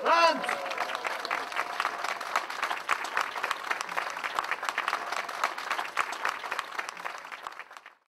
France